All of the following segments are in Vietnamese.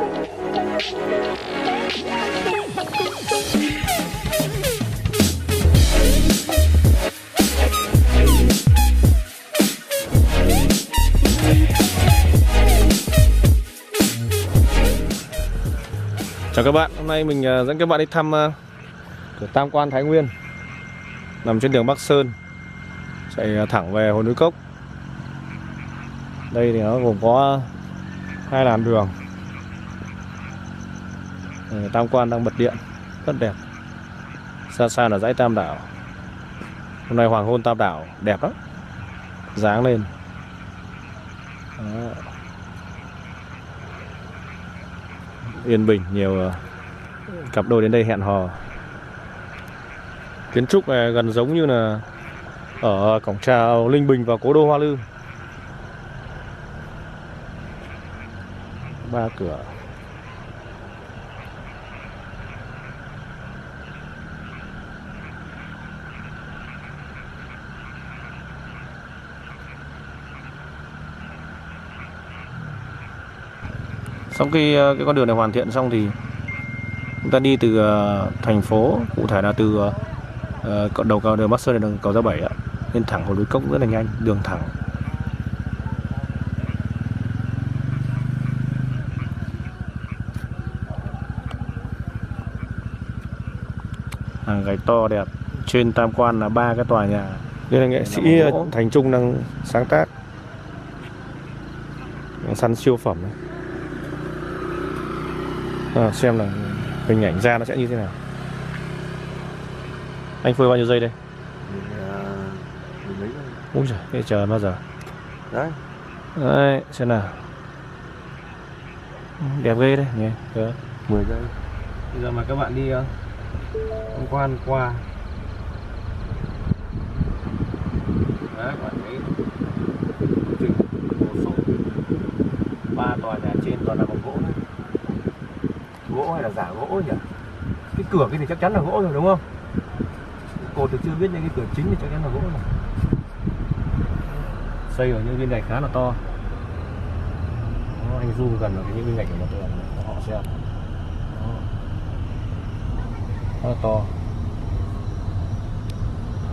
Chào các bạn, hôm nay mình à, dẫn các bạn đi thăm à, cửa Tam Quan Thái Nguyên. Nằm trên đường Bắc Sơn Chạy à, thẳng về Hồ Núi Cốc. Đây thì nó gồm có hai làn đường. Ừ, tam Quan đang bật điện. Rất đẹp. Xa xa là dãy Tam Đảo. Hôm nay hoàng hôn Tam Đảo. Đẹp lắm. Dáng lên. Đó. Yên bình, nhiều ờ, cặp đôi đến đây hẹn hò. Kiến trúc này gần giống như là ở cổng chào Linh Bình và cố đô Hoa Lư. Ba cửa. Sau khi ờ, cái con đường này hoàn thiện xong thì chúng ta đi từ ờ, thành phố cụ thể là từ ờ, đầu cầu đường Bắc Sơn đến đường cầu Gia Bảy lên thẳng hồ núi Cốc rất là nhanh đường thẳng. Hàng gạch to đẹp trên tam quan là ba cái tòa nhà. Đây là nghệ sĩ Thành Trung đang sáng tác. Đang săn siêu phẩm này. À, xem là hình ảnh ra nó sẽ như thế nào. Anh phơi bao nhiêu giây đây? Mười mấy thôi. ui giời cái chờ bao giờ. Đấy. Đấy xem nào. Đẹp ghê đấy nhỉ? Được. 10 giây. Bây giờ mà các bạn đi uh, tham quan qua. Đấy các bạn thấy chừng một số ba tòa nhà trên toàn là bằng gỗ đấy gỗ hay là giả gỗ nhỉ? Cái cửa kia thì chắc chắn là gỗ rồi đúng không? Cột thì chưa biết nhưng cái cửa chính thì chắc chắn là gỗ rồi. Xây ở những viên gạch khá là to. Đó, anh du gần vào cái những viên gạch của tôi họ xem. Đó. là to.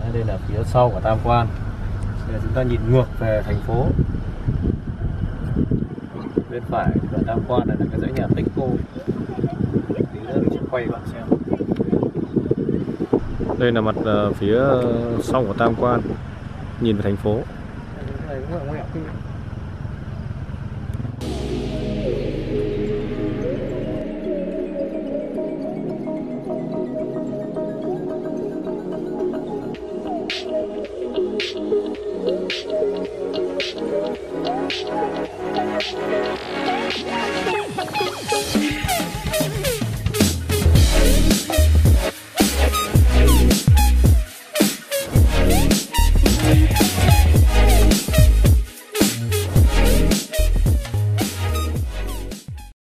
Đấy, đây là phía sau của Tam Quan. Bây giờ chúng ta nhìn ngược về thành phố bên phải của Tam Quan này là cái dãy nhà Tích Cô. Tí nữa mình sẽ quay bạn xem. Đây là mặt ờ, phía sau của Tam Quan nhìn về thành phố